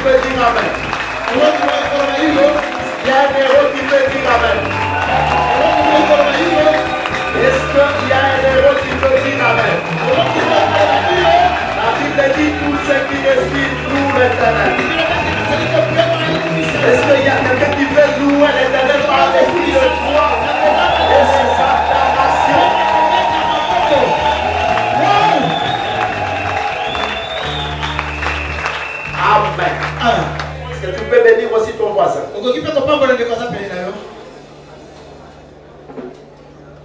qui peut dire Amen Il y a un héros qui peut dire Amen. Est-ce qu'il y a un héros qui peut dire Amen La Bible dit tout ce qui respire loue l'éternel. Est-ce qu'il y a quelqu'un qui veut louer l'éternel par les cris de joie okoki mpe kopambola ndeko aza pene na yo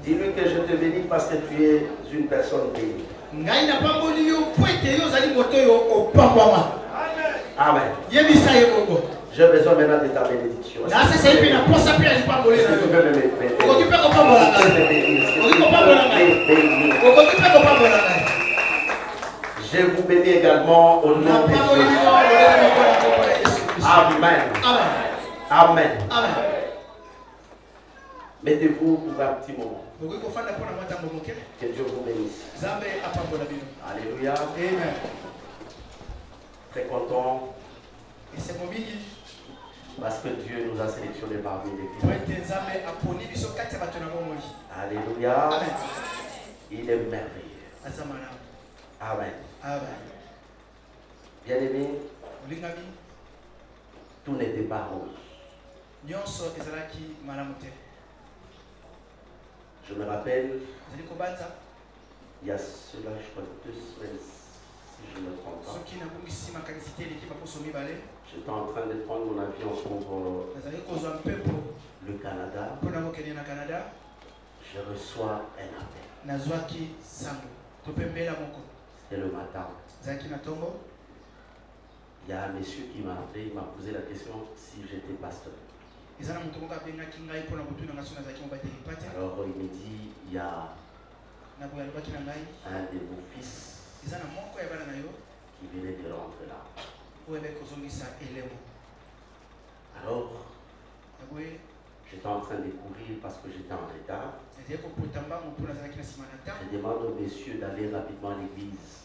Dis-lui que je te bénis parce que tu es une personne bénie. ngai napamboli yo po ete yo ozali moto oyo opambwama. Amen. yebisa ye bongo. J'ai besoin maintenant de ta bénédiction. tu peux me bénir? Tu peux tu peux me bénir? Je vous bénis également au nom de Jésus. Amen. amen Amen. amen Mettez-vous pour un petit moment. Que Dieu vous bénisse. Alléluia. amen Très content parce que Dieu nous a sélectionnés parmi les bomoi Alléluia. amen Il est merveilleux. Amen. amen Bien-aimés, olingami tout n'était pas rose. Nyonso ezalaki malamu te. Je me rappelle, ezali il y a cela, je crois, deux semaines, si je ne me trompe pas, soki nabungisi makanisi te eleki baposo mibale. J'étais en train de prendre mon avion pour nazali kozwa mpepo. euh, le Canada. mpona kokende na canada. Je reçois un appel. nazwaki sango. To mpe mbela moko. C'était le matin. ezalaki na ntongo. Il y a un monsieur qui m'a appelé, il m'a posé la question si j'étais pasteur. Alors il me dit, il y a un de vos fils qui venait de rentrer là. Alors j'étais en train de courir parce que j'étais en retard. Je demande au monsieur d'aller rapidement à l'église,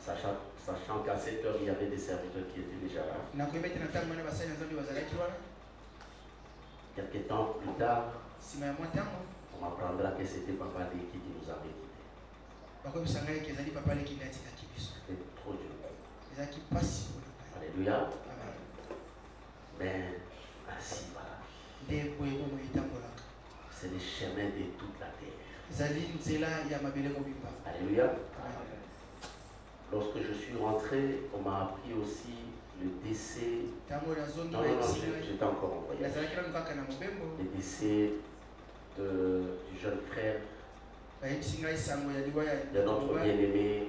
sachant, sachant qu'à 7 heures, il y avait des serviteurs qui étaient déjà là. Quelques temps plus tard, on m'apprendra que c'était Papa Léki qui nous avait quittés. C'était trop dur. Alléluia. Amen. Mais ainsi boye bomo etambolaka C'est le chemin de toute la terre. Alléluia. Amen. Lorsque je suis rentré, on m'a appris aussi le décès. Non, non, j'étais encore en voyage. Le décès de- du jeune frère. De notre bien-aimé.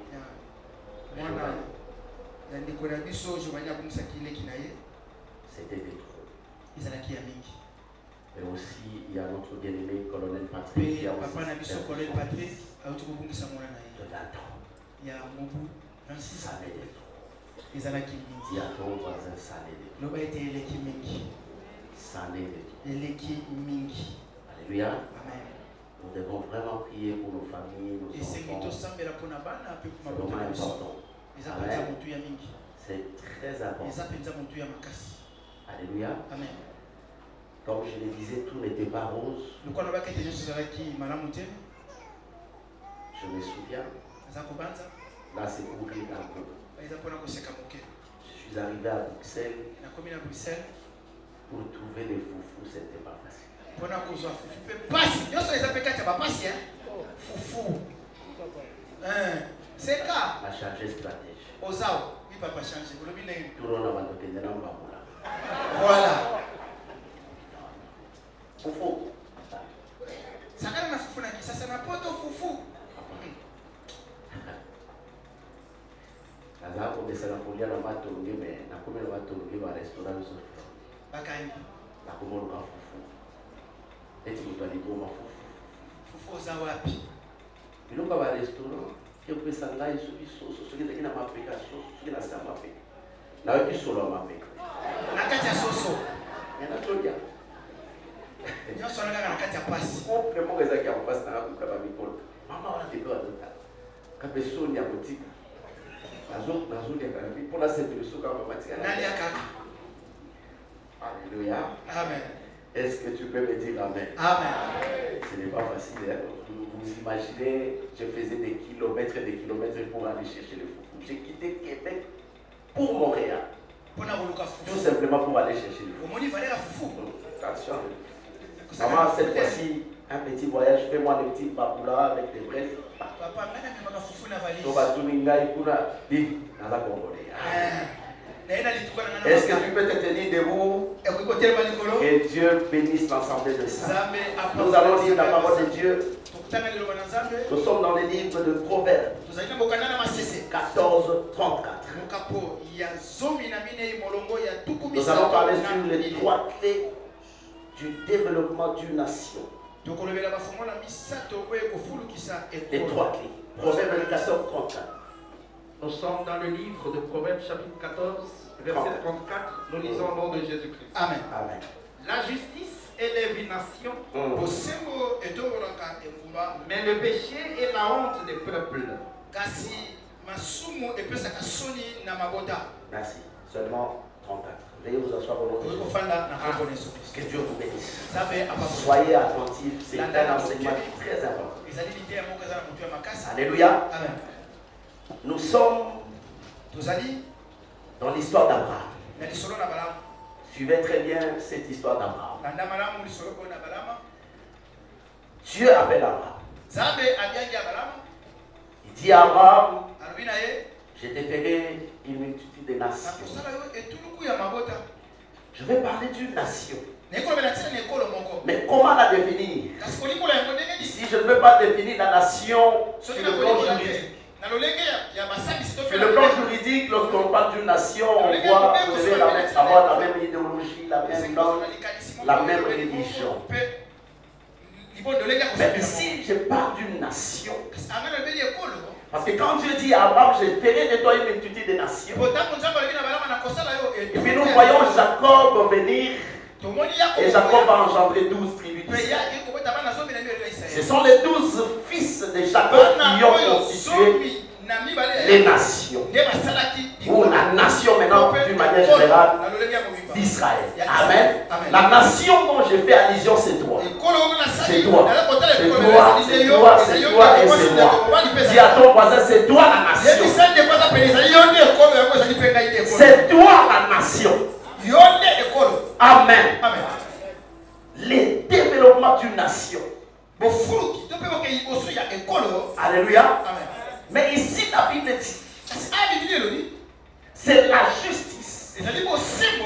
C'était de trop. Mais aussi, il y a notre bien-aimé colonel Patrick. Mpe qui a papa aussi son patrick de ye. 20 ans. ya mobu 26 Ça l'est à ton voisin, ça l'est de trop. loba ete eleki mingi de trop. eleki mingi Alléluia. amen Nous devons vraiment prier pour nos familles, nos enfants. C'est vraiment important. C'est très important. Alléluia. amen Comme je le disais, tout n'était pas rose. Je me souviens. Là, c'est un Je suis arrivé à Bruxelles. Pour trouver les foufous, c'était pas facile. mpona kozwa fufu mpe pasi nyonso eza mpe kati ya bapasi e fufu Hein, seka A changé stratégie. ozawa mi papa change olobi ndenge Tout le monde a voilà. Foufou. sakana na fufu na kisasa na poto fufu Kaza komesana kolia na matonge me nakomi na matonge ba restaurant biso bakangi nakomoluka fufu. Eti moto aliboma fufu. Fufu oza wapi? Biloko ya barestaurant ekopesa ngai soki soso soki ezalaki na mapeka soso soki nasa mapeka. Nayoki solo ya mapeka. Na kati ya soso? Me nazolia nyonso wana kaka na kati ya pasi couple moko ezalaki ya mpasi nanga kuka bamikolo mama wana depe bazotala kape soni ya kotika mpona sepele soki alléluia. Amen. Est-ce que tu peux me dire amen? Amen. Ce n'est pas facile hein? vous, imaginez je faisais des kilomètres et des kilomètres pour aller chercher le foufou j'ai quitté Québec pour Montréal. Tout simplement pour aller chercher le foufou attention. Maman cette fois-ci un petit voyage. Fais-moi des petits baboula avec des braises ngai kuna di naza ngai est-ce que tu peux te tenir debout? Likolo. Que Dieu bénisse l'ensemble de ça. Nous allons lire la parole de Dieu. Nous sommes dans le livre de Proverbes. Tozali na bokanda na masese. 14 34 mokapo ya zomi na minei molongo ya tuku Nous allons parler sur les trois clés du développement d'une nation. Tokolobela bafongola misato oyo ekofulukisa Les ekolo trois clés. Proverbe 14, 34. Nous sommes dans le livre de Proverbes chapitre 14, verset 34. Nous lisons au nom de Jésus-Christ. amen Amen. La justice élève une nation, Mm. mais le péché est la honte des peuples. Merci. Seulement 34. Kristo Que Dieu vous bénisse. Soyez attentifs. C'est un enseignement très important. Alléluia. amen Nous sommes dans l'histoire d'Abraham. Suivez très bien cette histoire d'Abraham. Dieu appelle Abraham. Il dit à Abraham, je te ferai une multitude de nations. Je vais parler d'une nation. Mais comment la définir? Si je ne veux pas définir la nation sur le plan juridique, sur le plan juridique, lorsqu'on parle d'une nation, on voit vous devez avoir la même idéologie, la même langue. la même religion. Mais ici, je parle d'une nation. Parce que quand Dieu dit à Abraham, je ferai de toi une multitude de nations. Et puis nous voyons Jacob venir, et Jacob va engendrer douze tribus. ya Ce sont les douze fils de Jacob qui ont constitué les nations. Ou la nation maintenant, d'une manière générale, d'Israël. Amen. La nation dont je fais allusion, c'est toi. C'est toi. C'est toi, c'est toi, c'est toi et c'est moi. Dis à ton voisin, c'est toi la nation. C'est toi la nation. Amen. Le développement d'une nation. Alléluia. amen Mais ici, la Bible dit, c'est la justice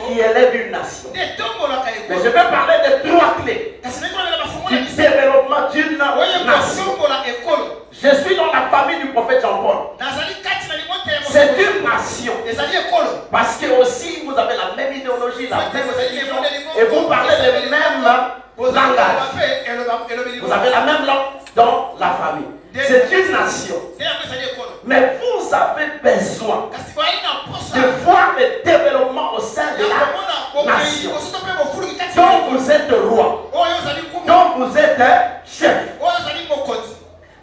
qui élève une nation. Mais je vais parler de trois clés du développement d'une nation. Je suis dans la famille du prophète Jean-Paul. C'est une nation. Parce que aussi, vous avez la même idéologie, la même et vous parlez le même langage. Vous avez la même langue dans la famille. C'est une nation. Mais vous avez besoin de voir le développement au sein de la nation. Donc vous êtes roi. Donc vous êtes un chef.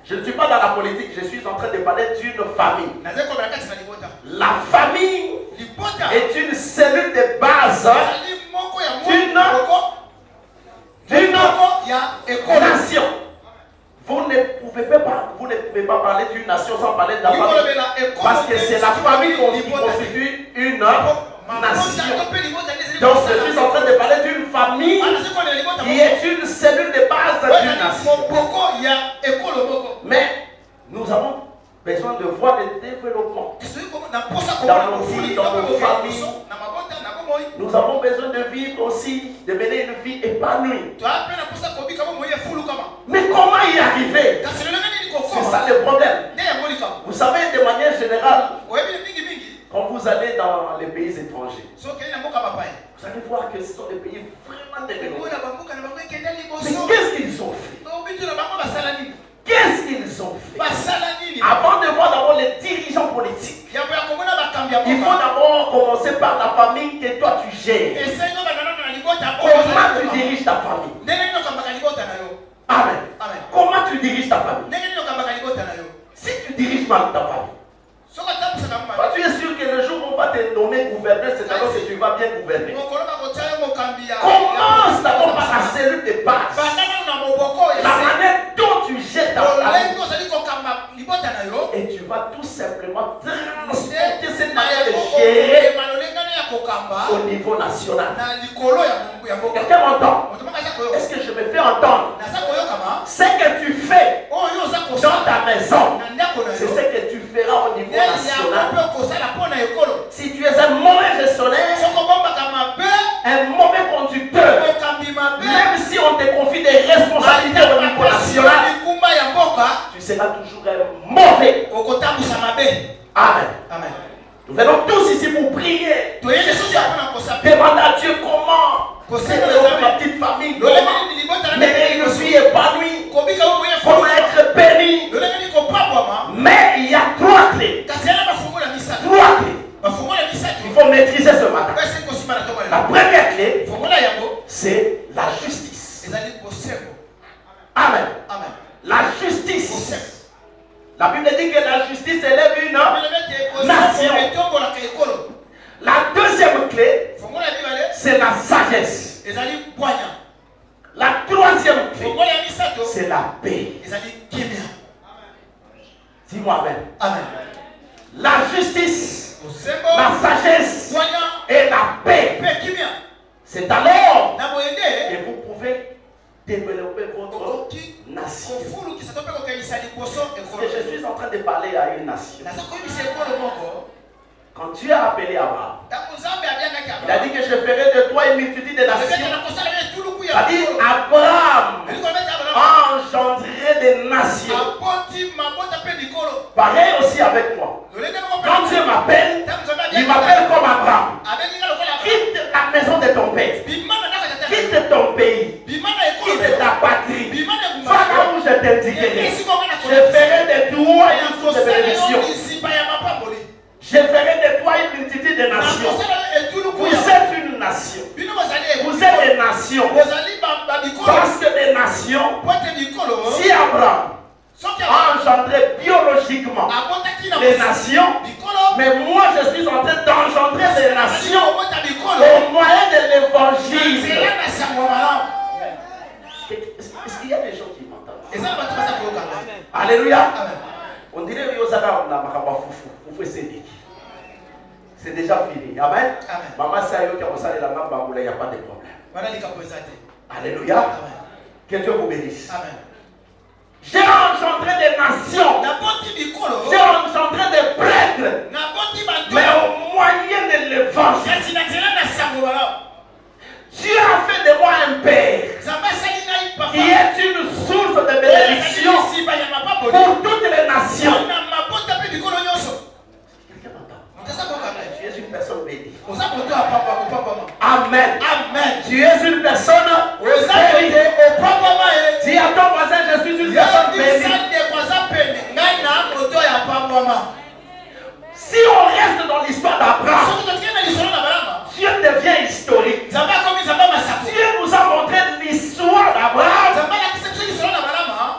Je ne suis pas dans la politique, je suis en train de parler d'une famille. La famille est une cellule de base d'une nation. Vous ne pouvez pas, vous ne pouvez pas parler d'une nation sans parler de la famille. Parce que c'est la famille qui constitue une nation. Donc je suis en train de parler d'une famille qui est une cellule de base d'une nation. Mais nous avons besoin de voir le développement. Nous avons besoin de vivre aussi, de mener une vie épanouie. Mais comment y arriver C'est ça le problème. Vous savez, de manière générale, quand vous allez dans les pays étrangers, vous allez voir que ce sont des pays vraiment développés. Mais qu'est-ce qu'ils ont fait Qu'est-ce qu'ils ont fait Avant de voir d'abord les dirigeants politiques, il faut d'abord commencer par la famille que toi tu gères. Comment tu diriges ta famille? Amen. Comment tu diriges ta famille? Si tu diriges mal ta famille, quand tu es sûr que le jour où on va te nommer gouverneur, c'est alors que tu vas bien gouverner. Commence d'abord par la cellule de base. La manière dont tu jettes ta famille. Et tu vas tout simplement transporter cette manière de gérer au niveau national. Quelqu'un m'entend? Est-ce que je me fais entendre? Ce que tu fais dans ta maison, c'est ce que tu feras au niveau national. Si tu es un mauvais gestionnaire, un mauvais conducteur, même si on te confie des responsabilités au niveau national, tu seras toujours un mauvais. Amen. Amen. Nous venons tous ici pour prier. Demande à Dieu comment ma petite famille. Mais je suis épanoui. Comment être béni. Mais il y a trois clés. Trois clés. Il faut maîtriser ce matin. La première clé, c'est la justice. Amen. Amen. La justice. La Bible dit que la justice élève une nation. La deuxième clé, c'est la sagesse. La troisième clé, c'est la paix. Dis-moi Amen. Amen. La justice, la sagesse et la paix. C'est alors que vous pouvez développer parler à une nation. Quand Dieu a appelé Abraham, il a dit que je ferai de toi une multitude de nations. C'est-à-dire Abraham a engendré des nations. Pareil aussi avec moi. Quand Dieu m'appelle, il m'appelle comme Abraham. Quitte la maison de ton père. Quitte ton pays. Quitte ta patrie. Va là où je t'indiquerai. Je ferai de toi une source de bénédiction. Je ferai de toi une multitude de nations. Vous êtes une nation. Vous êtes des nations. Parce que des nations, si Abraham a engendré biologiquement les nations, mais moi je suis en train d'engendrer des nations au moyen de l'évangile. Est-ce qu'il y a des m'entendent Alléluia. On dirait que Foufou et C'est déjà fini. Amen. Maman, c'est qui a la main, il n'y a pas de problème. Alléluia. Que Dieu vous bénisse. J'ai engendré des nations. J'ai engendré des prêtres. Mais au moyen de l'évangile. Dieu a fait de moi un père qui est une source de bénédiction pour toutes les nations. Tu es une personne bénie. Amen. Amen. Tu es une personne bénie. Dis à ton voisin, je suis une personne bénie. Si on reste dans l'histoire d'Abraham, Dieu devient historique. Dieu nous a montré l'histoire d'Abraham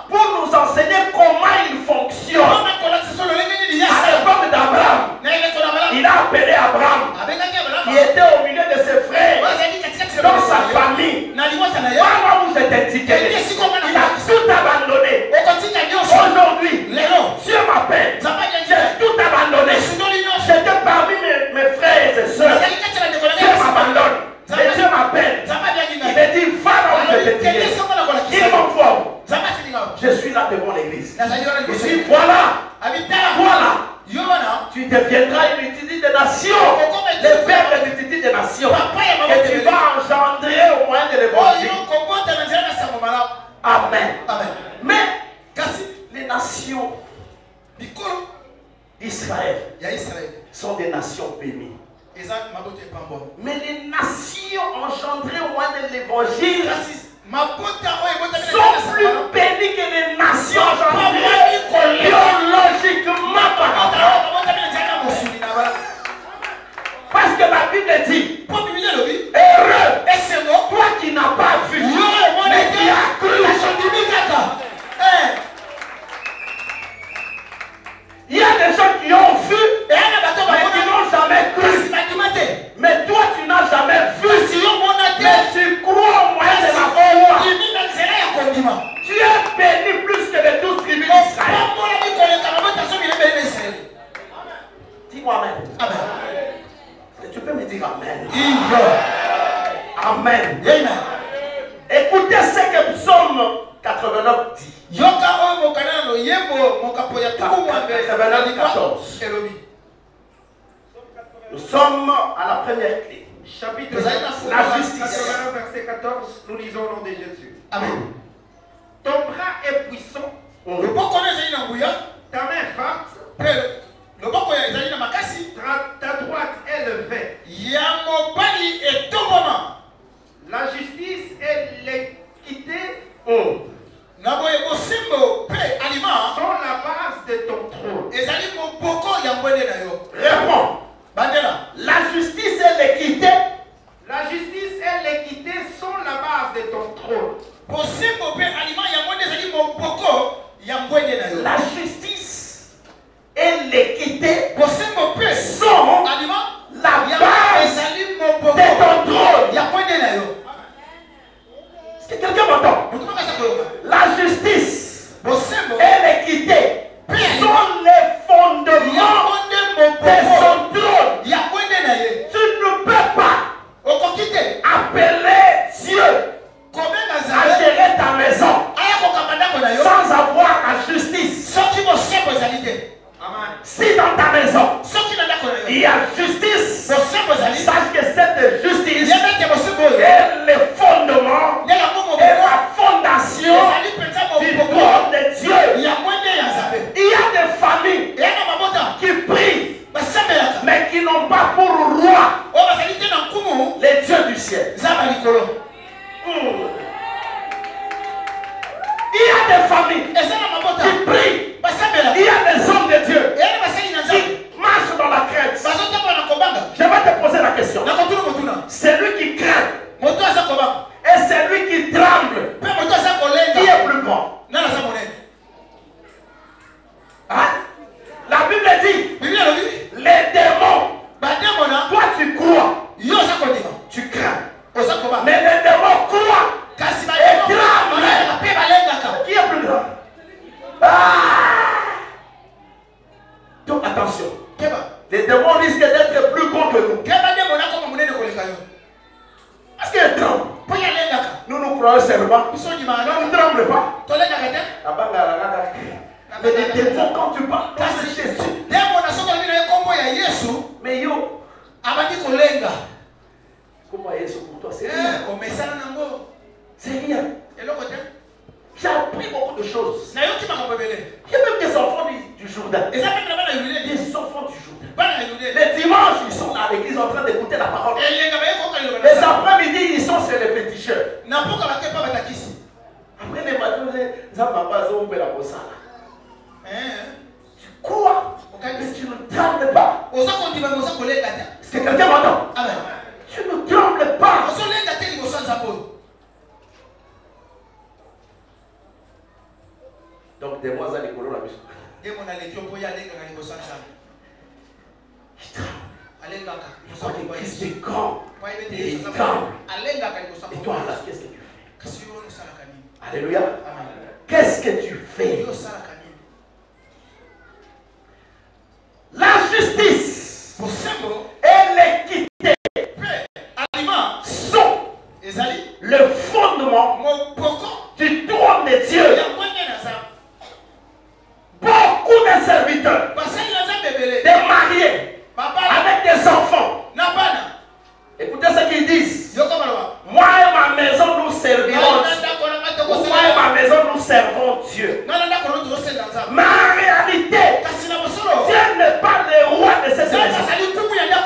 pour nous enseigner comment il fonctionne. À l'époque d'Abraham, il a appelé Abraham, qui était au milieu de ses frères, dans sa famille. Où je t'indiquais. Il a tout abandonné. origine raciste. Est-ce que quelqu'un m'entend? Tu ne trembles pas. Donc, des mois à l'école, la tremble. Christ. Il tremble. Et toi, qu'est-ce que tu fais? Alléluia. Qu'est-ce que tu fais? La justice et l'équité sont le fondement. Du trône de Dieu. Beaucoup de serviteurs, des mariés, avec des enfants, écoutez ce qu'ils disent. Moi et ma maison, nous servirons Dieu. Moi et ma maison, nous servons Dieu. Mais en réalité, Dieu n'est pas le roi de cette maison.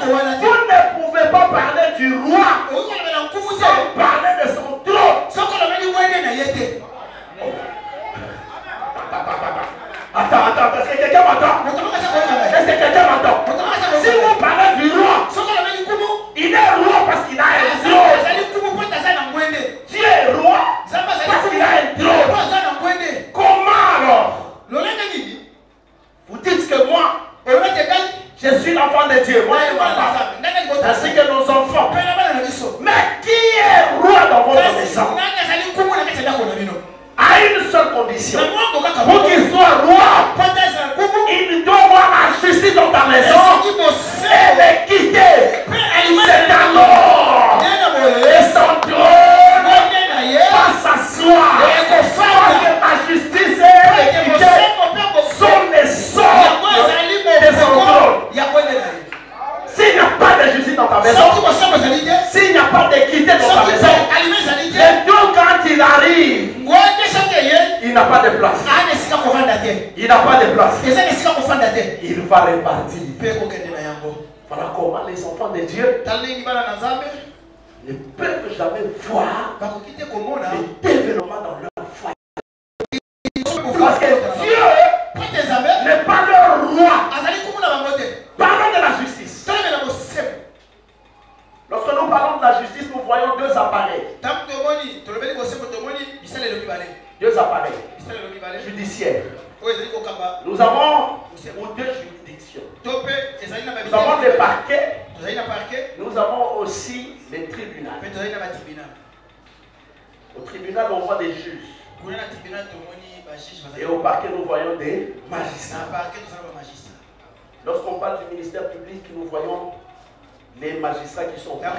Vous ne pouvez pas parler du roi sans parler de son trône. Attends, attends, est-ce que quelqu'un m'entend? Est-ce que quelqu'un m'entend? Si vous parlez du roi, il est roi parce qu'il a un trône. Dieu est roi parce qu'il a un trône. Je suis l'enfant de Dieu. Ainsi que nos enfants. Mais qui est roi dans votre maison? À une seule condition. Pour qu'il soit roi, il doit avoir la justice dans ta maison. Et l'équité. C'est alors. Et son trône. Va s'asseoir. Parce que la justice. dans ta maison, s'il n'y a pas d'équité dans ta maison, et Dieu quand il arrive, il n'a pas de place. Il n'a pas de place. Il va répartir. Voilà comment les enfants de Dieu ne peuvent jamais voir le développement dans leur magistrats qui sont là.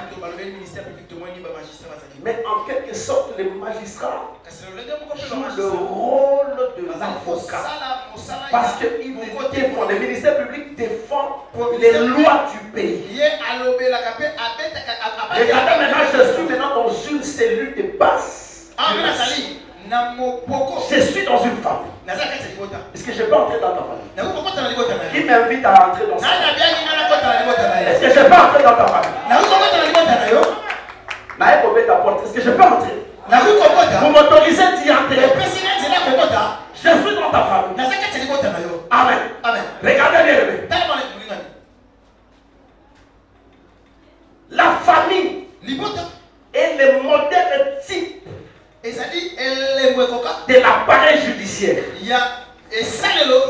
Mais en quelque sorte, les magistrats jouent le rôle de l'avocat. Parce qu'ils défendent, le ministère public défend les lois du pays. Regardez maintenant, je suis maintenant dans une cellule de base. Je suis dans une famille. Est-ce que je peux entrer dans ta famille? Qui m'invite à entrer dans sa nani famille Est-ce que je peux entrer dans ta famille? Ta. Est-ce que je peux entrer Vous m'autorisez d'y entrer. Je suis dans ta famille. Amen. amen. Regardez bien, La famille est le modèle type de l'appareil judiciaire.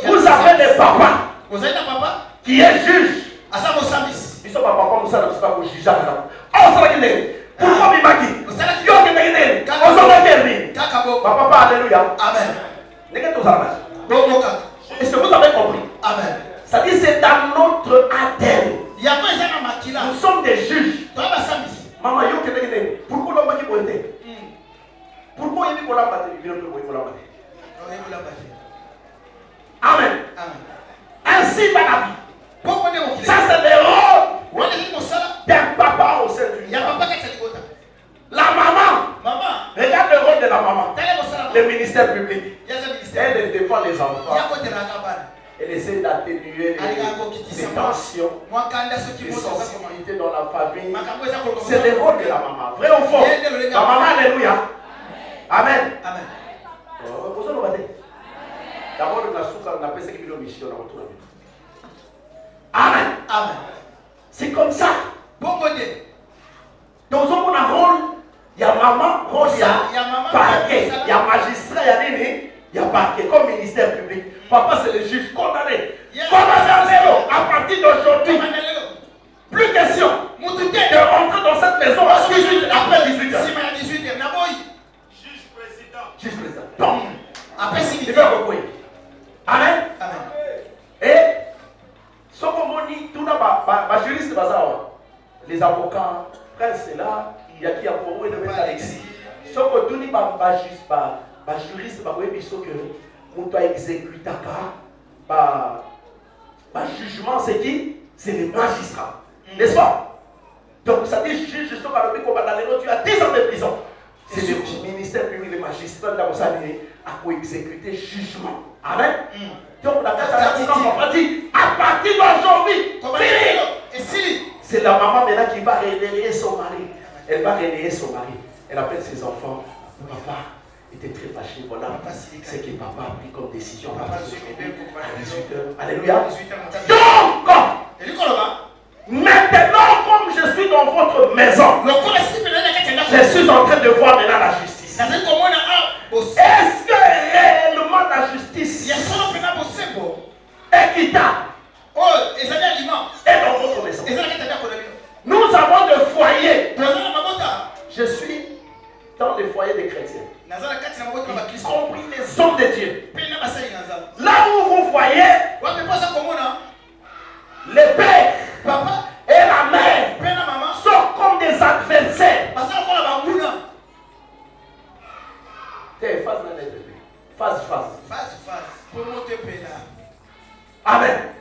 Vous avez le papa. Qui est juge. biso bapapa mosala biso bakojijaka osalaki ndenge pourkoi bimaki Osalaki- yoki ndenge ndenge ozongaki nini kaka bongo bapapa alléluia. Amen. Ndenge tozalaka bongo kaka. Est-ce que vous avez compris? Amen. C'est-à-dire c'est dans notre ADN. Nous sommes des juges. Toya basambisi mama yoki ndenge oyebi kolamba te bibino mpe boye kolamba te oyebolamba te amen. Amen. Ainsi va la vie. Ça c'est le rôle d'un papa au sein libota la maman. Mama regarde le rôle de la maman. Le ministère public. Elle défend les enfants. Elle essaie d'atténuer les, tensions, les sensibilités dans la famille. C'est le rôle de la maman. Vrai ou faux? La maman, alléluia. Amen. amen avez D'abord, on a souffert, on a pensé qu'il y a une mission. Amen. amen C'est comme ça. bongo Dans un rôle, il y a maman, rôle, il y Il y a a maman, parquet, il y a il y a magistrat, il y a nini, parquet, comme ministère public. Papa, c'est le juge condamné. Papa, c'est un héros. À partir d'aujourd'hui, plus question. de rentrer dans cette maison à 18, après 18 heures. nsima ya 18 heures naboyi Juge apesi il kiti veut repris. Amen. amen Et, ce qu'on dit, tout le les juristes, les avocats, prince c'est là, il y a qui a pour eux de mettre Alexis. Ce qu'on dit, les juristes, juriste, que doit exécuter le jugement, c'est qui? C'est les magistrats. N'est-ce pas? Donc, ça dit, juge, je suis dans le tu as 10 ans de prison. C'est le ministère public, les magistrats, dans à quoi exécuter jugement. Amen. Donc, la on dit, à partir d'aujourd'hui, fini. C'est la maman maintenant qui va réveiller son mari. Elle va réveiller son mari. Elle appelle ses enfants. Papa était très fâché. Voilà ce que papa a pris comme décision. à partir d'aujourd'hui, À 18h. Alléluia. 18 heures motabi Donc, maintenant, comme je suis dans votre maison, je suis en train de voir maintenant la justice. Est-ce que réellement la justice bosembo équitable aliment est dans votre maison. Nous avons des foyers. Je suis dans les foyers des chrétiens, y compris les hommes de Dieu. Là où vous voyez wapi mpo aza komona le père papa et la mère sont comme des adversaires. face. Face, face. face Amen.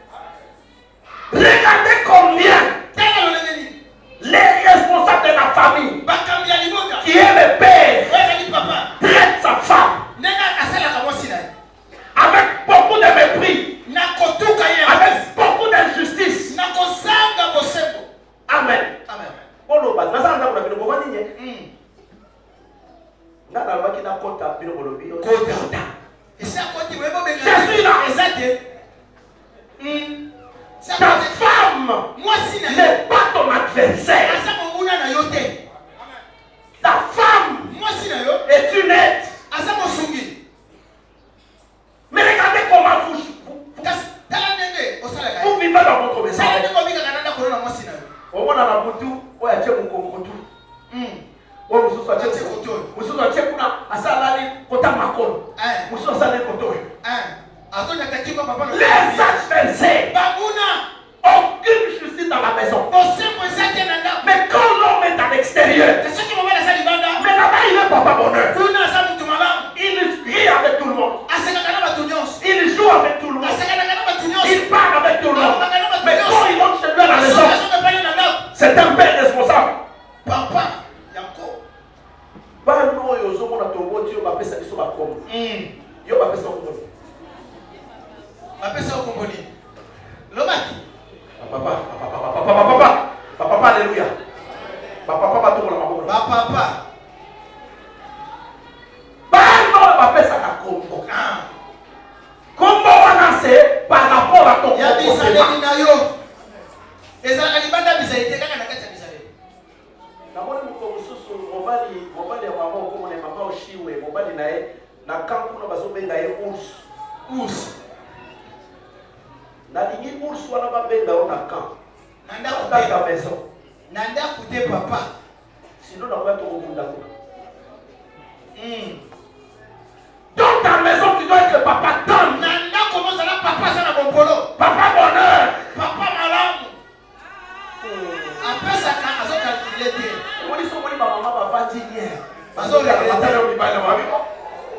Bamama bavandi bien Bazoregrete. bazotala mibale babi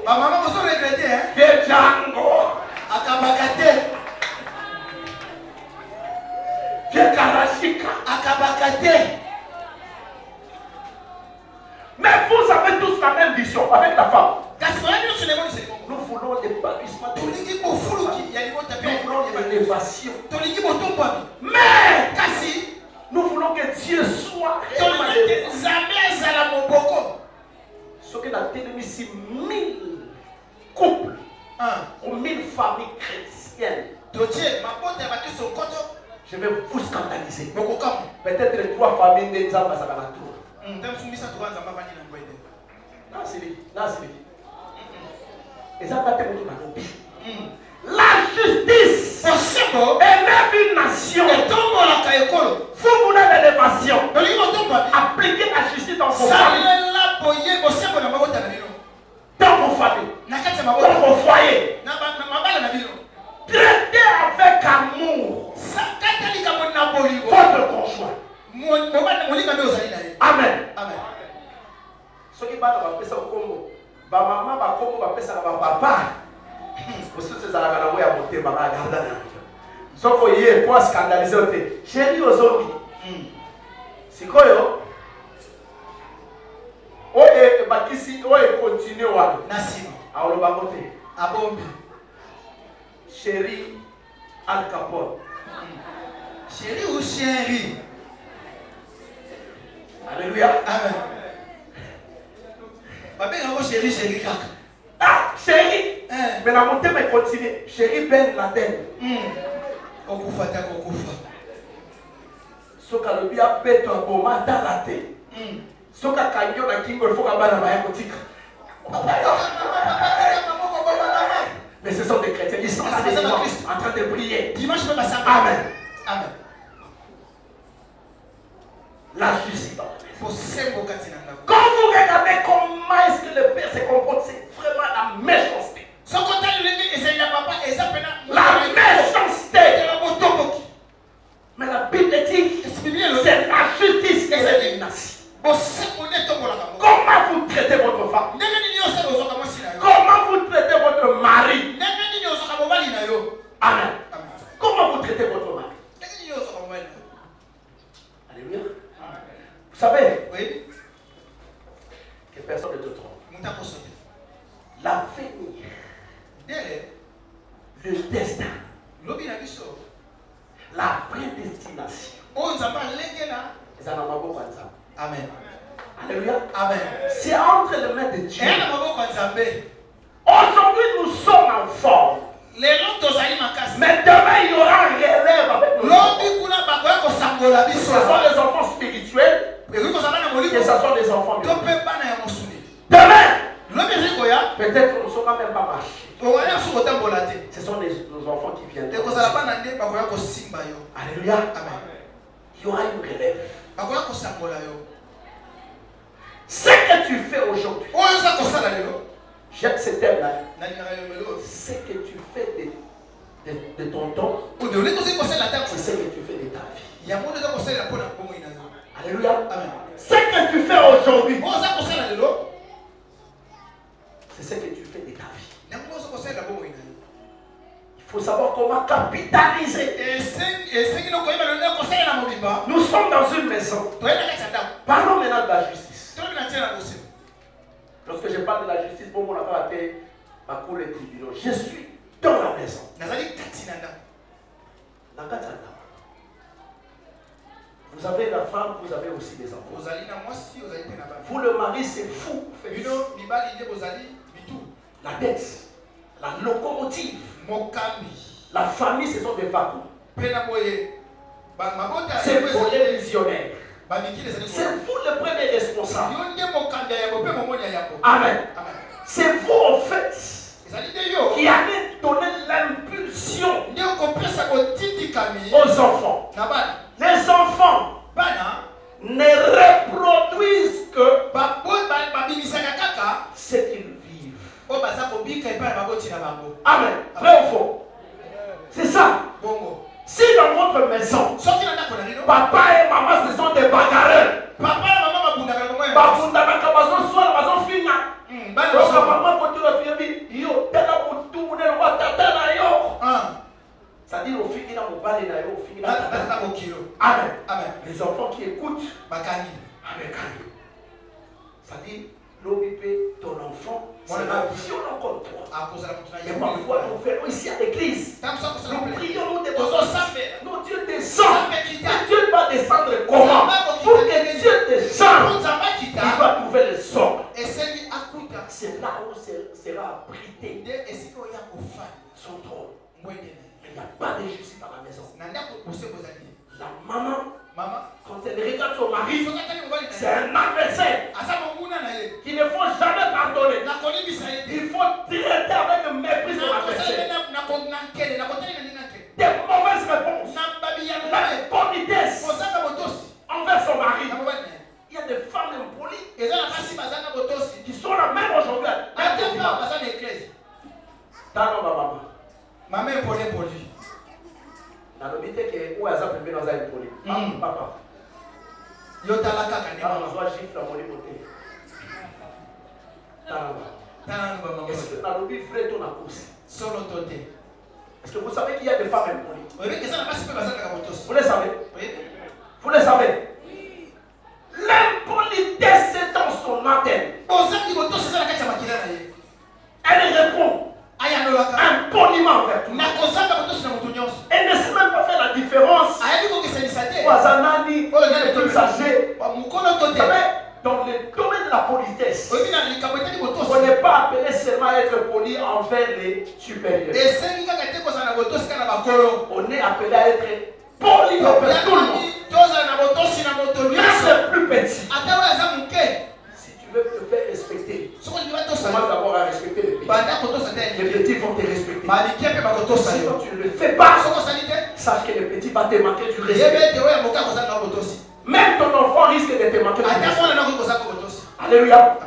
bamama bozoregrete ye jango akabaka te ye karashika akabaka te mais vous avez tous la même vision avec ta femme. Kasi boyebi nyonso na emonisa libongo nous voulons l'épanouissement tolingi bofuluki ya libota nous mpe voulons l'élévation tolingi botombwami mais kasi nous voulons que Dieu soit rémanent. Ce que la télévision, c'est mille couples ou mille familles chrétiennes. Je vais vous scandaliser. Peut-être trois familles de Nzamba, ça va la tour. nasili nasili eza ba te motu na lobi la justice élève une nation. vous voulez l'élévation appliquez la justice dans vos familles. dans vos familles. Dans vos foyers. Traitez avec amour. Bolingo votre conjoint. Amen. Amen. Bapesaka bapapa mosusu ezalaka nango ya motema bagarda na soko ye po askandalize yo te. Sheri ozongi sikoyo oyo ebakisi oyo ekontinue wana. Na nsima. Aolobango te. Abombi. Sheri al capone. Sheri ou sheri alleluya amen. Babengango sheri sheri kaka ah sheri Eh. me na motema ekontinue sheri ben laden Mm. okufa te akokufa soki alobi abeto aboma atala te Mm. soki akangi yo na kingo efoka bana baya kotika mais ce sont des chrétiens ils sont là Ah, Christ. en train de prier. Dimanche mpe basamba amen. Amen. La justice quand vous regardez doit être polyvalent. Même le monde plus petit. Si tu veux te faire respecter, commence d'abord à respecter les petits. Les petits vont te respecter. Si tu ne le fais pas, sache que le petit va te manquer du respect. Même ton enfant risque de te manquer du respect. Alléluia.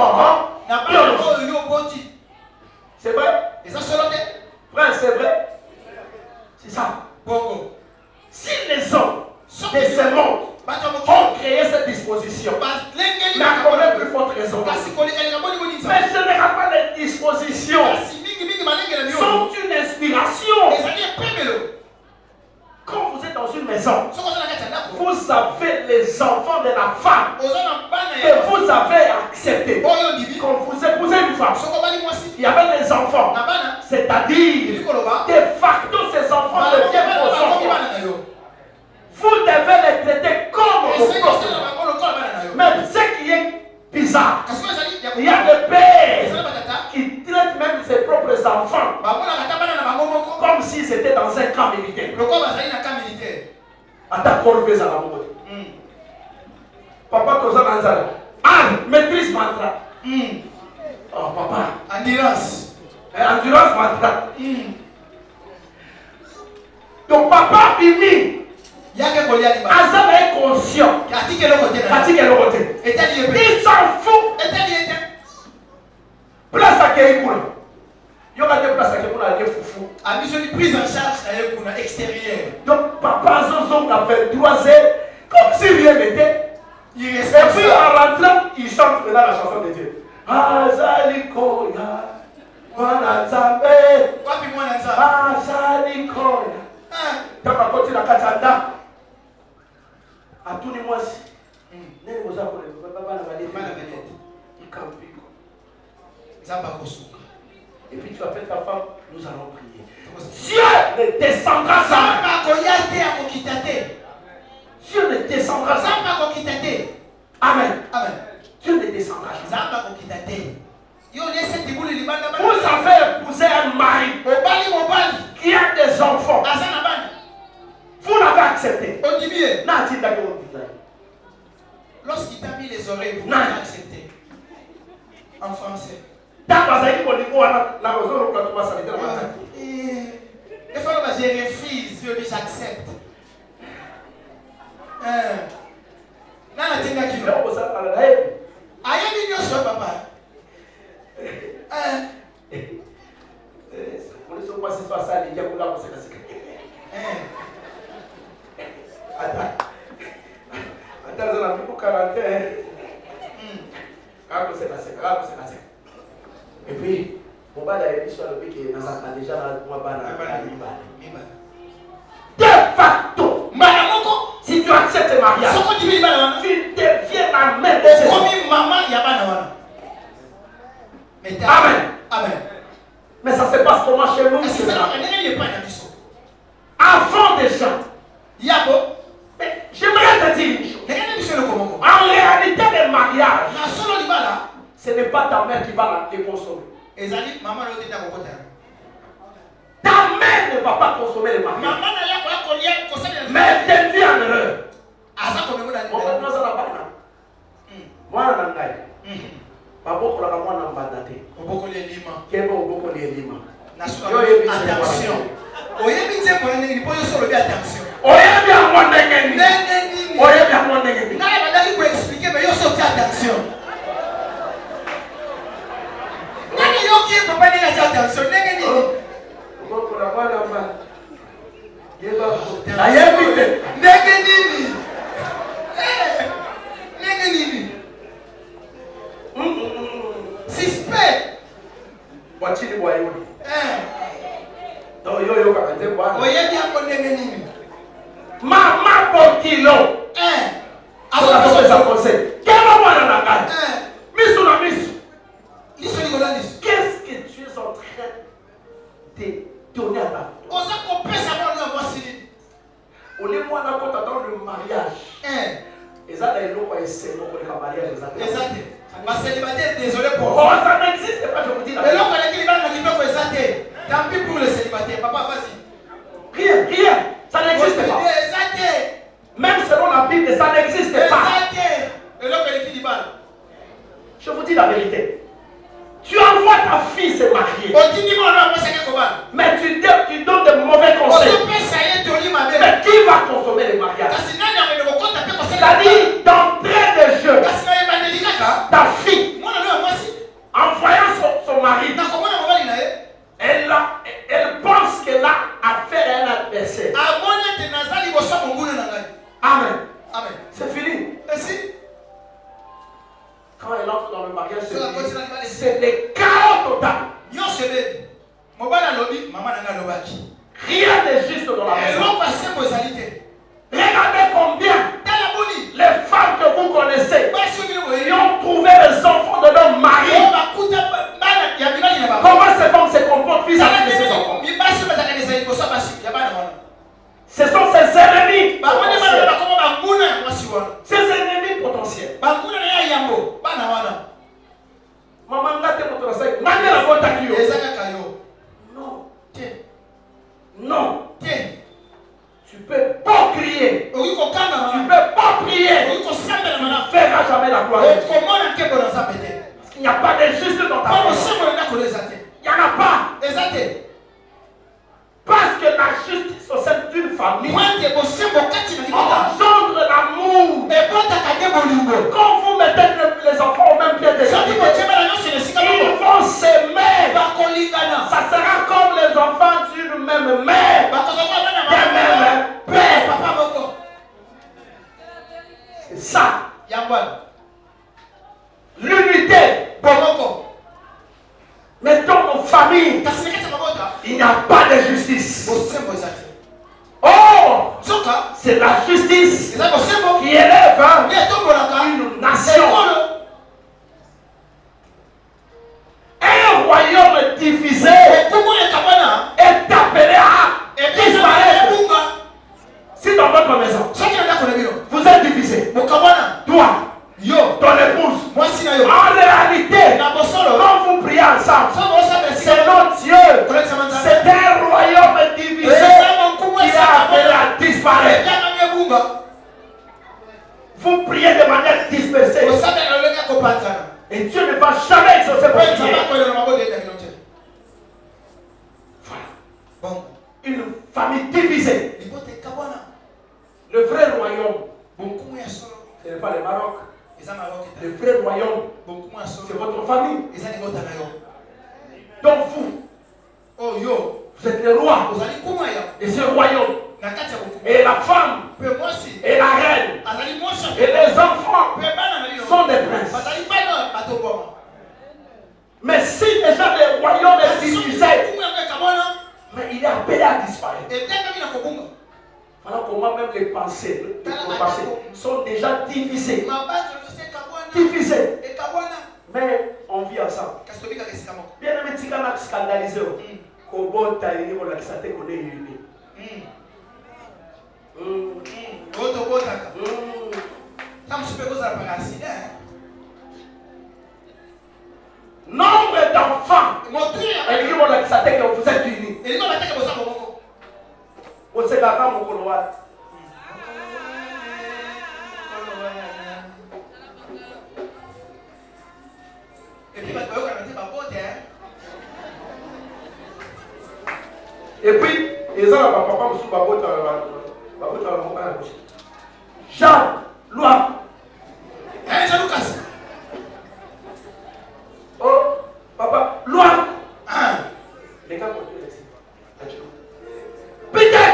for God. ulisokuwa siswasali nje kulako sekasika atazana pikukala te kakosekaseka kakosekaseka epuis mobali ya biso alobiki nazaka deja na mwa bana ya mibale de facto mbala moko si tu accepte mariage soko dibili bana wana tu deviens la mère de okomi mama ya bana wana amen Amen. Mais ça se passe comment chez nous Avant déjà, j'aimerais te dire une chose. En réalité, le mariage, ce n'est pas ta mère qui va la consommer. Ta mère ne va pas consommer le mariage. Mais t'es bien heureux. Hein. Moi, je babokola kamwa na mbanda te obokoli elima keba obokoli elima attention oyebi te koyo po lipo nyonso olobi attention oyebi yango ndenge nini? Ndenge nini oyebi yango ndenge nini ngai ko koexplike me yo soki attention ndenge yoki ye papa ndenge ati attention ndenge nini? Obokola mwana mba yeba ayebi te ndenge nini? Eh, Mm-hmm. suspect bwakiri bwayuli yoyoka eh. ate oyebyako ndenge nini? Mabokilo eh. asopesa conseil kema mwana na ngai. Eh. Miso na miso liso likola liso. Qu'est-ce que tu es en train de donner à ta oza kopesa mwana na mwasi nini? Olie mwana kota dans le mariage. Eza na eloko ya esengo koleka mariage eza te. Baselibataire désolé pour Oh, ça n'existe pas, je vous dis la vérité. eloko eleki libala na kitoko eza te tant pis pour le célibataire papa vas-y Rien, rien. Ça n'existe pas. eza te Même selon la Bible, ça n'existe eza pas. te eloko eleki libala Je vous dis la vérité. Tu envoies ta fille se marier, otindi mwana amwesaki kobala mais tu, Vous priez de manière dispersée. Et Dieu ne va jamais exaucer vos prières. Voilà. Une famille divisée. Le vrai royaume, ce n'est pas le Maroc. Le vrai royaume, c'est votre famille. Donc vous, oyo vous êtes le roi de ce royaume. Et la femme, et la reine, et les enfants. Sont des princes. bana batoboma Mais si déjà le royaume est mais il est appelé à disparaître. Voilà comment même les pensées, les pensées sont déjà divisées. Mais on vit ensemble. bien aimé tika na scandalisé. Kobota uni oyo tokotaka na mosu mpe kozala par accident nombre d'enfants. Elingi kolakisa teke vous êtes unis. Elingi kolakisa boza moko osekaka mokolo wana et puis eza na bapapa mosusu babotana bato babotala moka na kosi jean loi eza lukasi oh papa Ah, leka kotelesi peter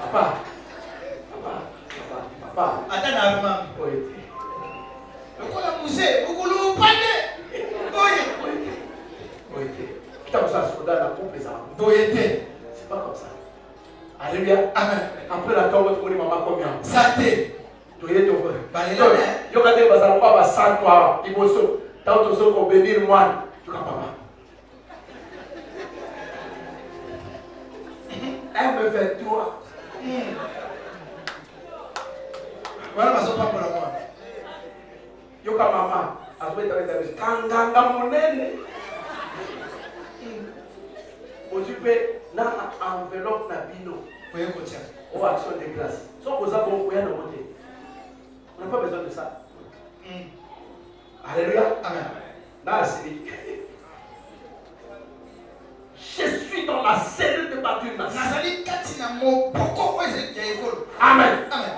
papa papa papa papa ata na te lokola muse mokulu pande boye oyo te kita kosala soda na couple ezala boye te c'est pas comme ça alléluia après la tombe tokoni mama komi yango za te toye toyoka ndenge bazala mpo basanto awa liboso. Ntango tozokobenir mwana yoka papa. Me fait toi. Wana bazopambola mwana yoka mama azobetabeta biso kanganga monene ozwi mpe na enveloppe na bino oye kotia o action de grâce. Soki oza bokoya nango te on n'a pas besoin de ça. Alléluia. Amen. Na asili je suis dans la cellule de ekolo amen. Amen.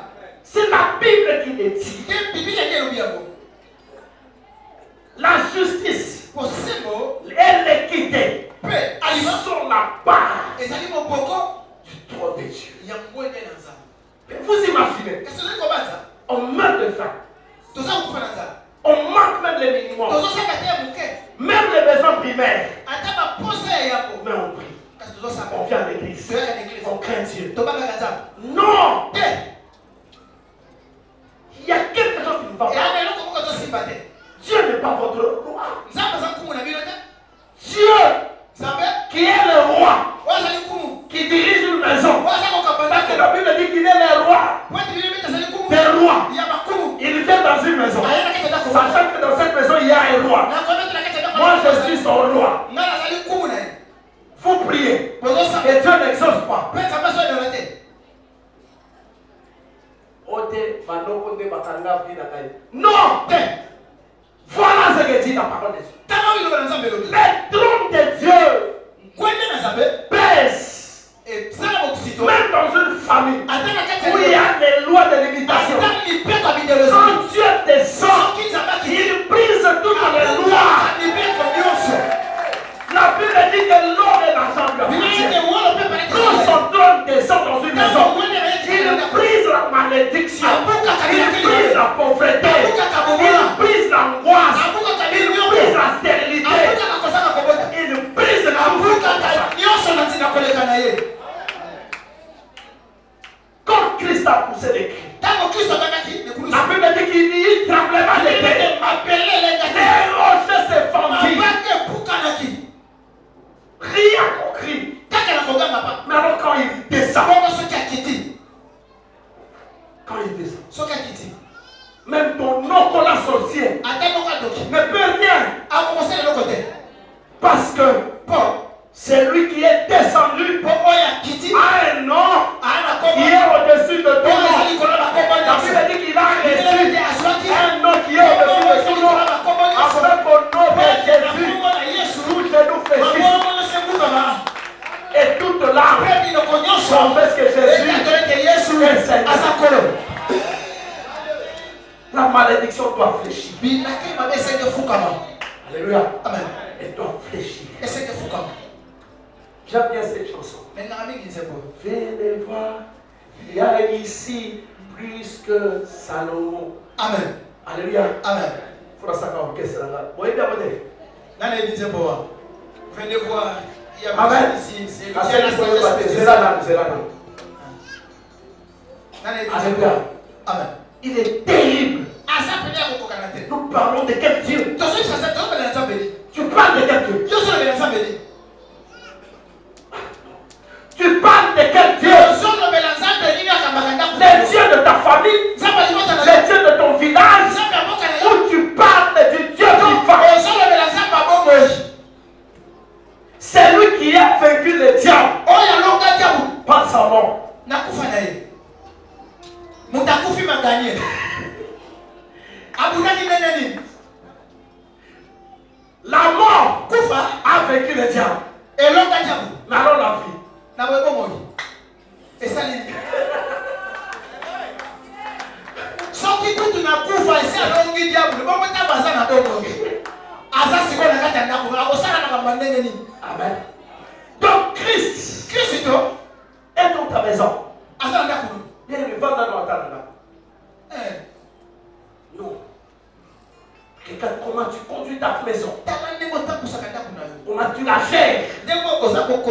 C'est la bible qui le dit. La justice et l'équité alima sont ezali moboko du trône de Dieu. ya ngwende na nzambe. Mais vous imaginez. Kobanza on meurt de faim. Toza kokufa na nzala on manque même les minimums tozosaka te ya moke. Même les besoins primaires. Ata baposa ya yango mais on prie. Kasi tozosaka on vient à l'église. Toyaka na eglise on craint Dieu. Tobangaka nzambe. Non! Te! Il y a quelque chose qui ne va pas. eyana eloko moko tosimba te Dieu n'est pas votre roi. Nzambe aza nkumu na bino te? Dieu qui est le roi qui dirige une maison? Parce que la Bible dit qu'il est le roi. Des rois. Il vient dans une maison. Ndako sachant que dans cette maison il y a un roi. Moi je suis son roi. Vous priez et Dieu n'exauce pas. Non. Voilà ce que dit la parole de Dieu. Le trône de Dieu nkwende na nzambe pèse esala bokusi to même dans une famille où il y a des lois de limitation. Quand Dieu descend, il brise toutes les lois. La Bible dit que l'homme est l'assembleur. Quand Sandrone descend dans une maison, il brise la malédiction, il brise la pauvreté, il brise l'angoisse, il brise la stérilité, il brise la Quand Christ a poussé les cris, la Bible dit qu'il tremblait mal les têtes. Les rochers se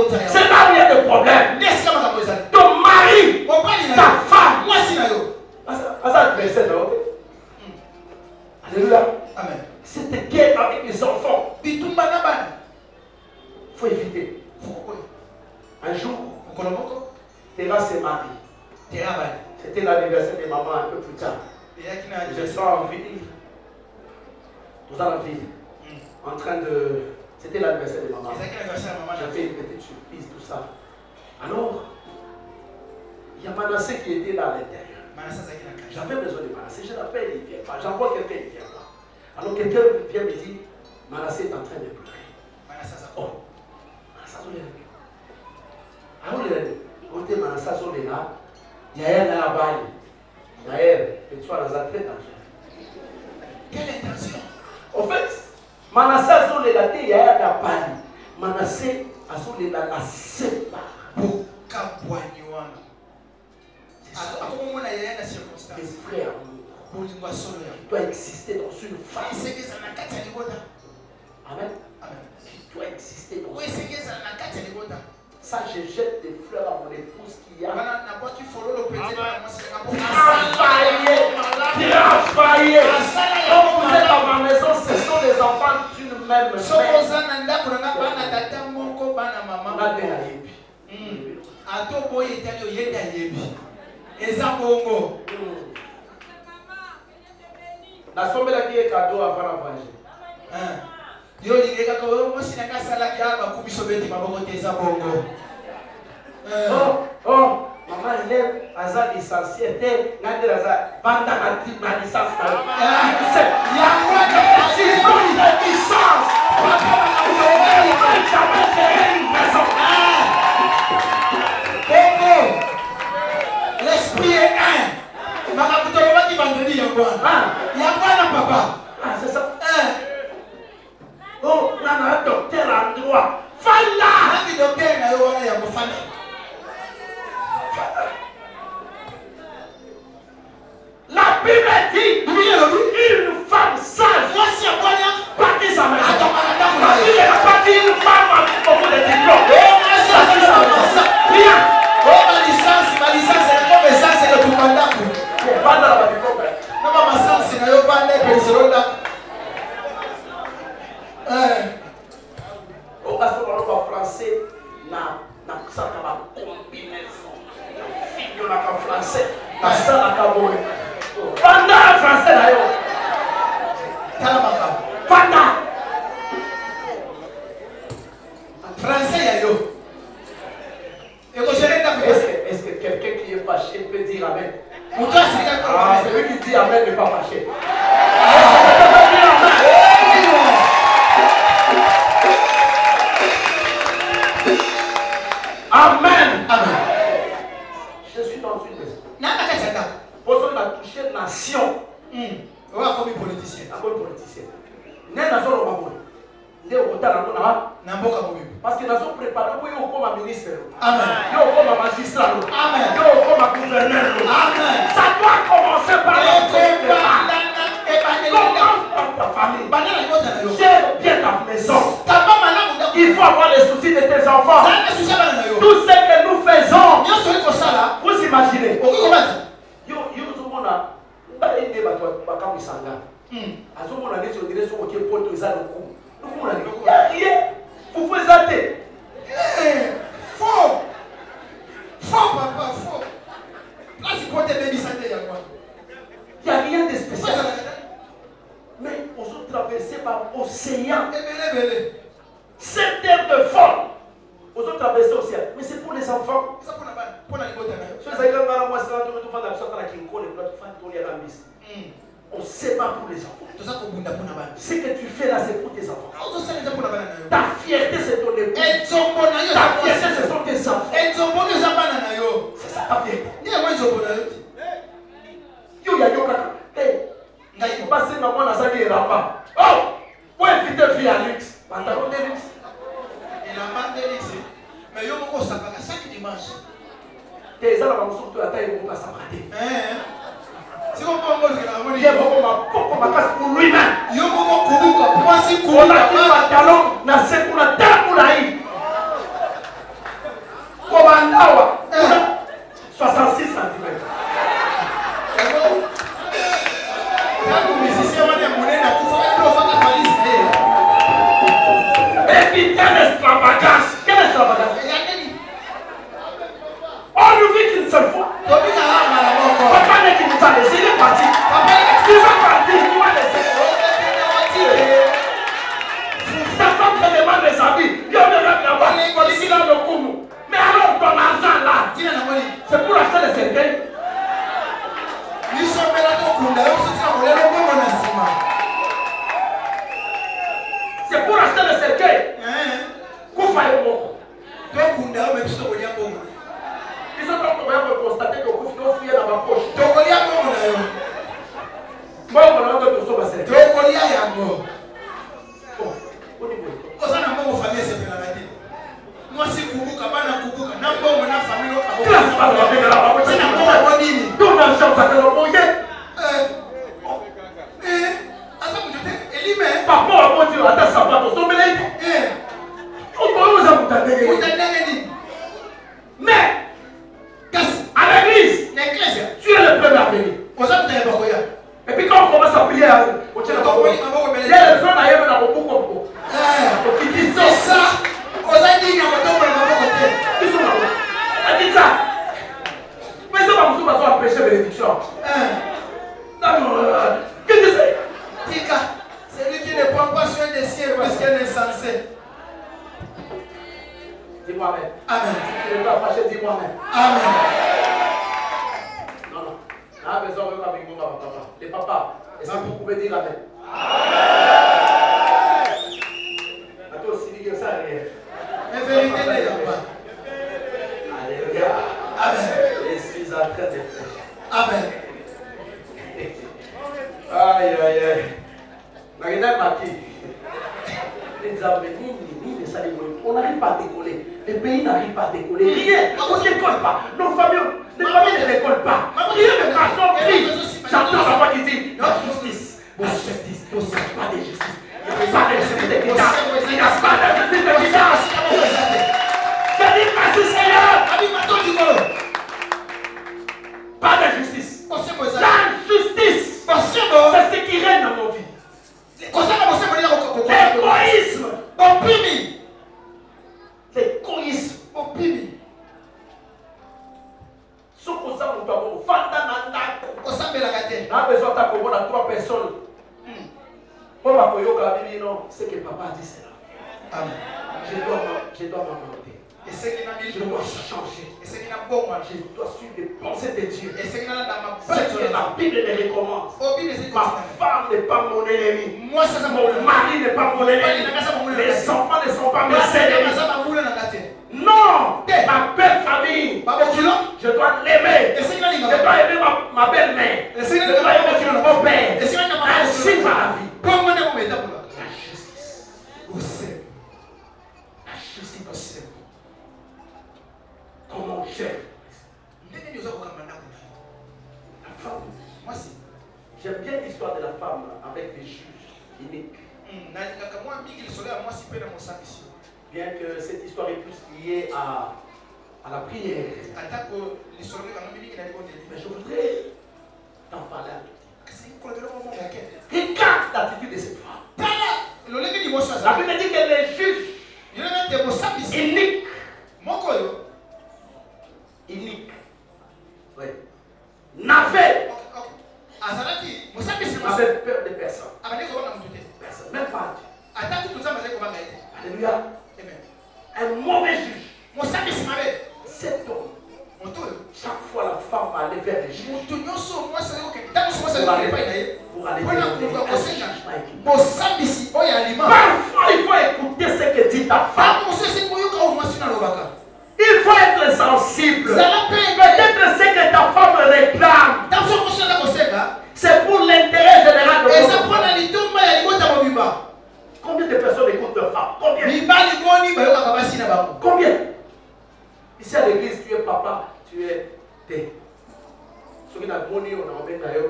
oza kokonza basenga mwana azaki elamba po evite vi ya lux pantalon de lux elamba nde lux me yo moko osambaka saki dimanche te eza na bamosuku to ata ekopasaka te makasi kuluima yo moko kuluka mwasi kulolaki pantalon na se kuna tambula ye kobandawa 66 cm éviter l'extravagance. Quelle extravagance On ne vit qu'une seule fois. Papa n'est qui nous a laissé, il est parti. Ils sont partis, il nous a laissé. Ta femme te demande des habits. Il a des gens là-bas. Dit dans le coup. Mais alors ton argent là, c'est pour acheter les cercueils. C'est pour acheter le cercueil. kufa yo moko tokunda oyo mebiso kolia mbongo biso tokoya kokonstate ke okufi tofuya na bapoche tokolia mbongo na yo mbongo na yo toso basele tokolia yango oza na mbongo fami esepelaka te mwasi kubuka bana kubuka na mbongo na famitina mbongo bodini aza kuta te elime papo abotio ata sapato osombela ete va, ton sommet là. On va nous abandonner. kuta ndenge nini? Mais, kasi à l'église, tu es le premier à venir. oza kutayeba koya Et puis quand on commence à prier, on tient la parole. Il y a les gens Qui disent ça. maboko te sont là. Elle dit ça. Mais ça va me faire bénédiction. Non, non, euh, qu'est-ce que c'est? Tika celui qui ne prend pas soin des siens parce qu'elle est insensé Dis-moi même. amen Tu ne pas fâcher, dis-moi même. amen Non, non. On a besoin de avec mon papa. Les papas, est-ce que vous pouvez dire Amen? Attends, jugement équitable. mosambisi oyo alima Parfois, il faut écouter ce que dit ta femme. Il faut être sensible. Peut-être ce que ta femme réclame, c'est pour l'intérêt général de Combien? De personnes écoutent leur femme Combien Combien Ici à l'église, omoni yo na obenga yo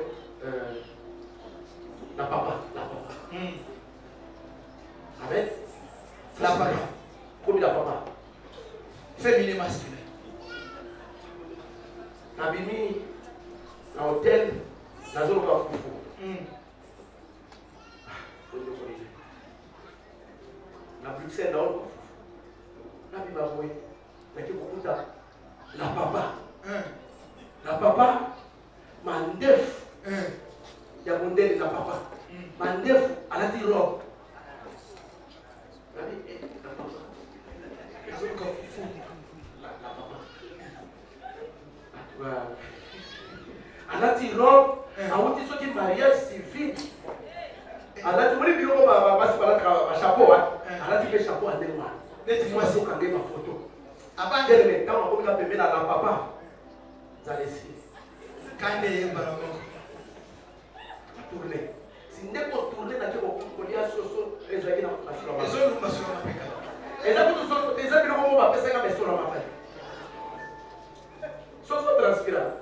na papa na papa. Amen. La papa. komi hmm. na papa. Féminin masculin. Nabimi na hotel nazoloka fufu hmm. na bruxelles naoloka fufu nabima boye naki kokuta na papa. Hmm. Na papa. mandefu. Eh. Ya mondele na papa. Eh. Mandefu alati robe. Azoluka fufu eh, na papa. Ah, alati robe. Awuti soki mariage civile alati moni biloko basi balataka bachapeau alati mpe chapeau ande wana neti mwasi. okange bafoto abangeleme ntango akomika pembe na la papa. Nzalesi kande ye balago tourne. Si ndeko tourne na te kolia soso ezwaki na masulamaezolumasulamaeka eza kutu eza biloko moko bapesaka mesolamaka soso transpirant?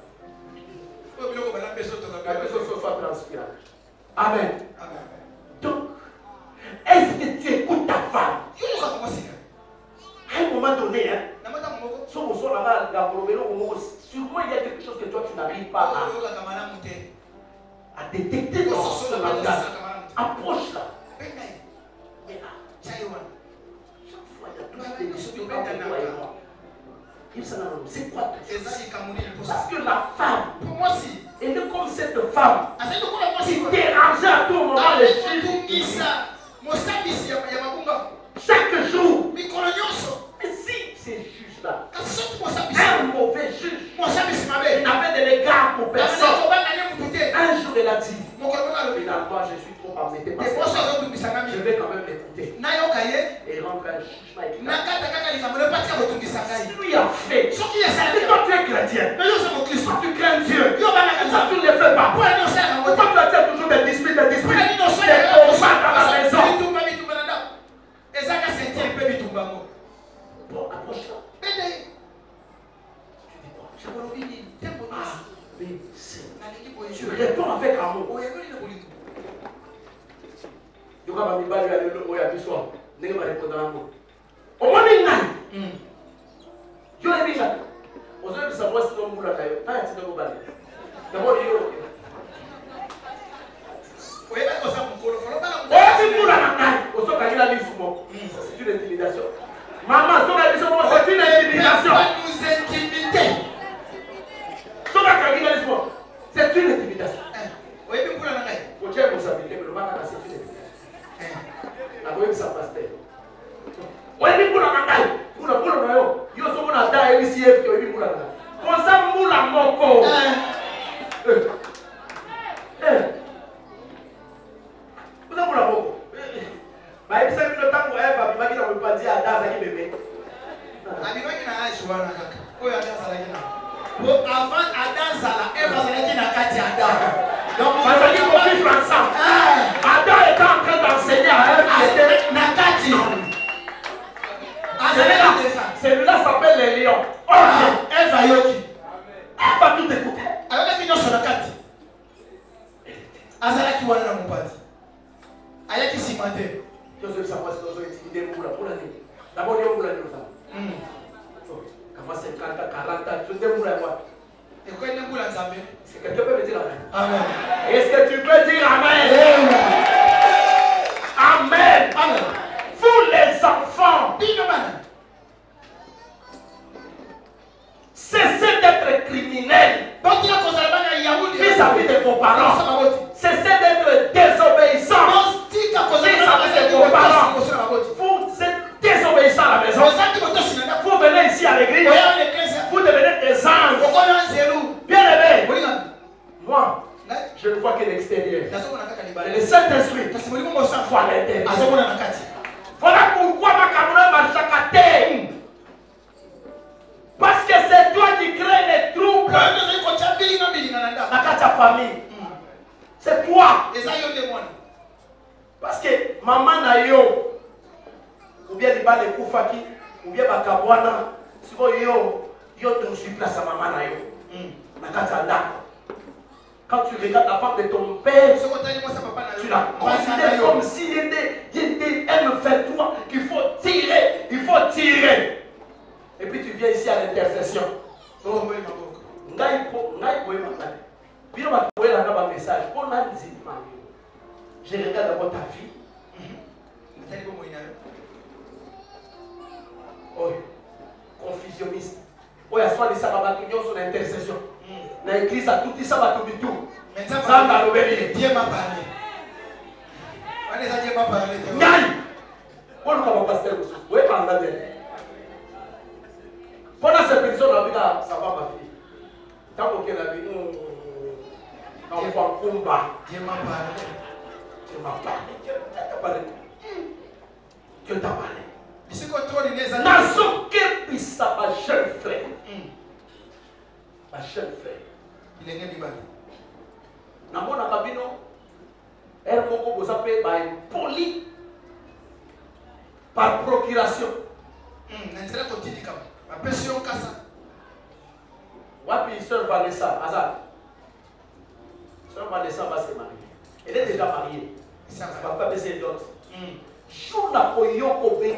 Oyo biloko balambe sosososo transpirant? Amen. Donc est-ce que tu écoutes ta femme? À un moment donné hein sokosolaka gakolobeloko mosi Sûrement, il y a quelque chose que toi, tu n'arrives pas à, détecter dans ce Approche-la. Mais chaque fois, il y a tout ce que c'est quoi Parce que la femme, pour moi elle est comme cette femme.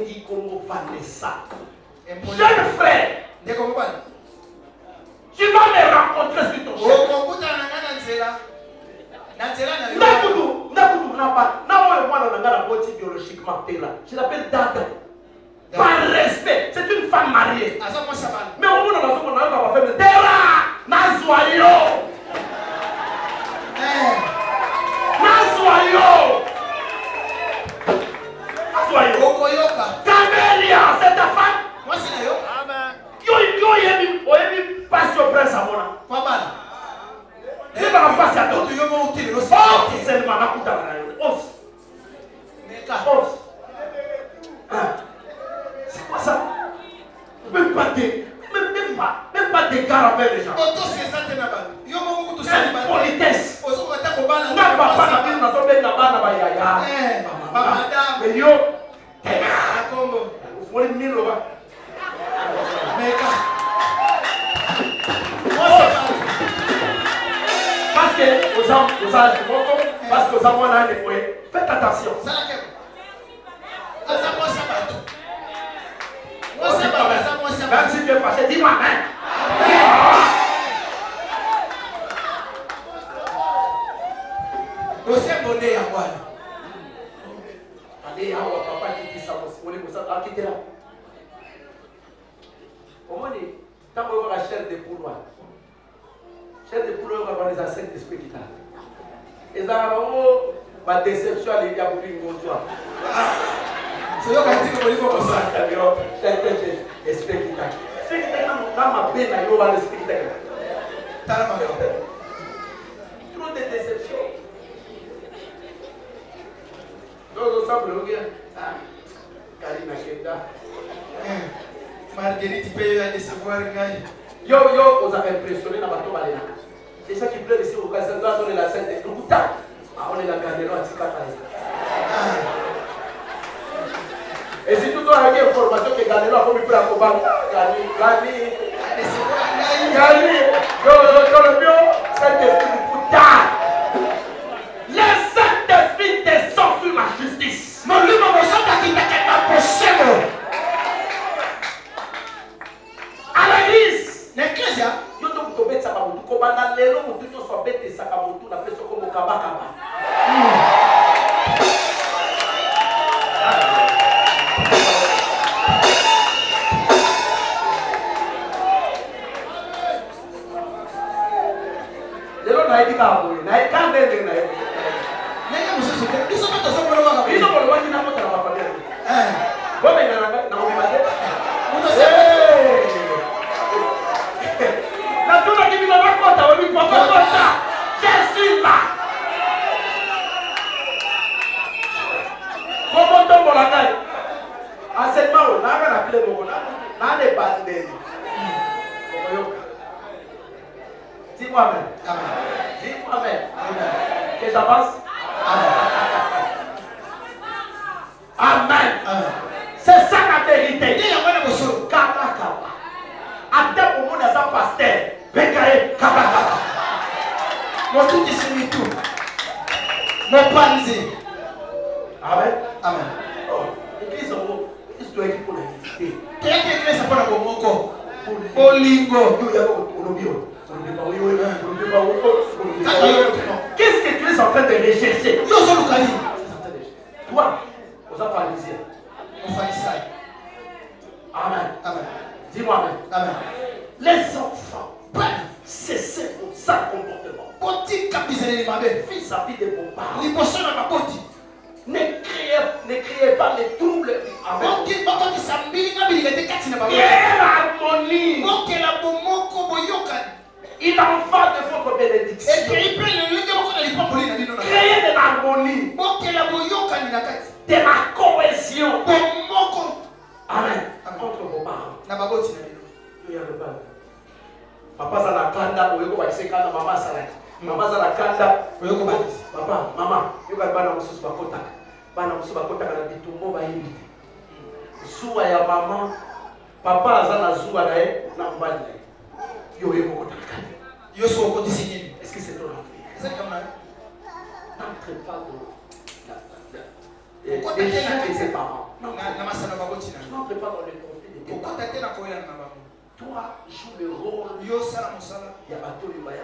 Ndengi Congo Vanessa. Jeune frère. Tu vas me rencontrer sur ton chemin. Nakudu, Nakudu Naba, Naba le moi dans la beauté biologiquement là. Je l'appelle Dada. Par respect, c'est une femme mariée. Mais au moment où on a fait le terrain, Nazoyo. Nazoyo. na yo okoyoka kamelia c'est ta femme. Mwasi na yo. Yo oyebi oyebi pasi oprince amona kwabana ebaka pasi aoselema nakutana na yo os os. Ah. C'est quoi ça? Même pas de même pas même pas de gare avec les gens otosi eza te na bato. Yo moko kutosali politesse. Ozokoka ta kobana na papa na bino nazobenda bana bayaya eh, bamadame yo akombo ufumule miloba meka parce que oza oza moko parce que oza mwana ndeko ye faites attention. Même si tu es fâché, dis-moi Amen. Amen. Amen. Yango wana ale awa papa akitisa mosingoli mosaka akitela omoni ntango oyokaka chair de poule wana chair de poule oyokaka wana eza saint esprit kitala ezalaka bango badeception alingi ya bolingo zwa soyoka ntiko bolingo kosala yo esprit kitala esprit kitala na mabe na yo wana esprit kitala tala makambo trop de déception donc osamble oki kalina kenda. Eh, marguerite mpe yo ya décevoir ngai. Yo yo oza impressionné na bato balelaka. Déjà qui pleure ici okasi ndo azolela sente lukuta aolelaka lelo atikaka ye esito toyaki information ke galelo akomi mpe akobanga gani gani papa aza na kanda oyoka bakisi papa mama yoka bana mosusu bakɔtaka bana mosusu bakɔtaka na bitumbo bayebi te. Zuwa ya mama papa aza na zuwa na ye na mobali na ye. Yo oye kokɔtaka kani yo so okotisi nini? Est ce que c'est ton affaire n'entre pas dans l'égide de ses parents? n'entre pas dans le conflit de tes parents toi joue le rôle. Ya bato oyo baya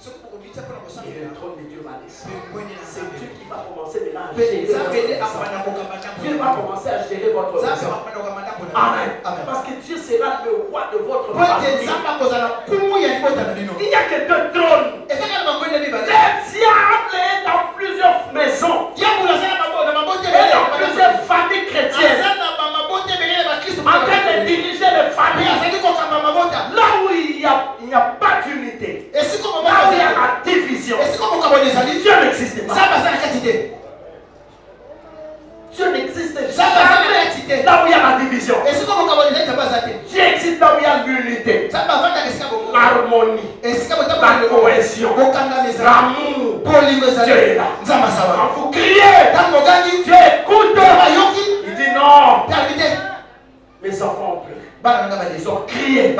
et le trône de Dieu va descendre. C'est Dieu qui va commencer maintenant à gérer Dieu va commencer à gérer votre maison. Amen. Parce que Dieu sera le roi de votre famille. Il n'y a que deux trônes. Le diable est dans plusieurs maisons et dans plusieurs familles chrétiennes aza na bamabota ebele ya bakristo en train de diriger les familles. Là où il n'y a, pas d'unité, là où il y a la division, Dieu n'existe pas. Dieu n'existe jamais. là où il y a la division. Dieu existe là où il y a l'unité, l'harmonie, la cohésion, l'amour. Dieu est là. Quand vous criez, Dieu écoute. Il dit non, mes enfants ont pleuré. Ils ont crié.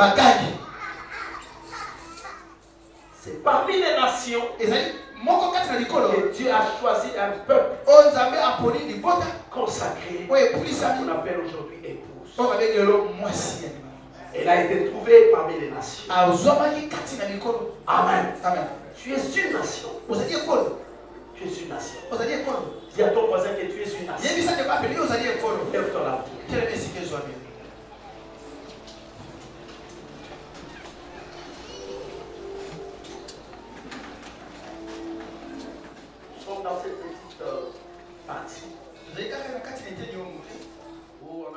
C'est parmi les nations que Dieu a choisi un peuple consacré, qu'on appelle aujourd'hui épouse. Elle a été trouvée parmi les nations. likolo Amen. amen Tu es une nation. Tu es une nation. Dis à ton voisin que tu es une nation. yebisa te bapeli を直せという人たち。まあ、それ以外の価値に手に負う